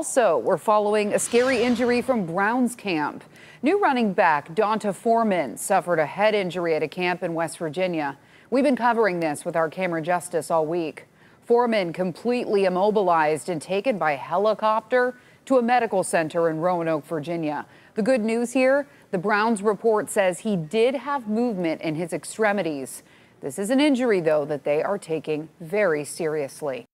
Also, we're following a scary injury from Browns camp. New running back D'Onta Foreman suffered a head injury at a camp in West Virginia. We've been covering this with our Camryn Justice all week. Foreman completely immobilized and taken by helicopter to a medical center in Roanoke, Virginia. The good news here the Browns report says he did have movement in his extremities. This is an injury, though, that they are taking very seriously.